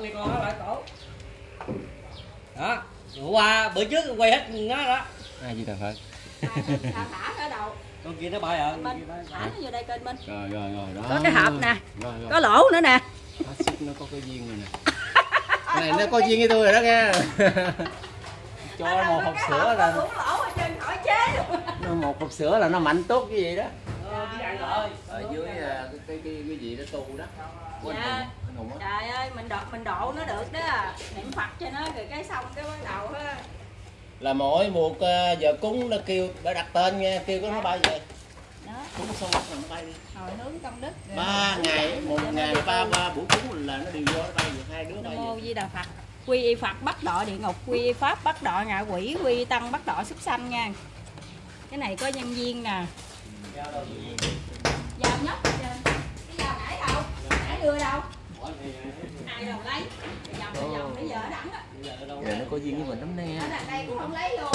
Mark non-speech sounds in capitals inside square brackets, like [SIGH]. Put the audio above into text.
con đi con nó lại cổ. Đó qua bữa trước quay hết nó đó. Ai gì đà phật? Thả thả ở đầu con kia nó bay rồi con bên thả nó vô đây kênh bên rồi rồi rồi đó. Có cái hộp nè. rồi rồi. Có lỗ nữa nè. Nó có cái duyên rồi nè. [LAUGHS] Cái này nó có duyên với tôi rồi đó nghe. [LAUGHS] Cho một hộp sữa là cũng lỗ ở trên khỏi chế luôn. Nó một hộp sữa là nó mạnh tốt cái gì đó. Ờ đi ăn rồi. Ở dưới à, cái cái gì đó tu đó. Của anh Dạ. Hùng anh Hùng á. Trời ơi mình độ mình độ nó được đó niệm phật cho nó rồi cái xong cái bắt đầu á là mỗi một à, giờ cúng nó kêu đã đặt tên nghe kêu có nó bay đó. Cúng xong nó bay đi. Hồi hướng công đức ba ngày một ngày ba ba buổi cúng là nó đều vô nó bay được hai đứa bay mô di đà phật. Quy y phật bắt đọ địa ngục quy y pháp bắt đọ ngạ quỷ quy y tăng bắt đọ súc sanh nha. Cái này có nhân viên nè ai đâu lấy vòng vòng nãy giờ ở giờ nó có duyên với mình lắm nè ở đây cũng không lấy luôn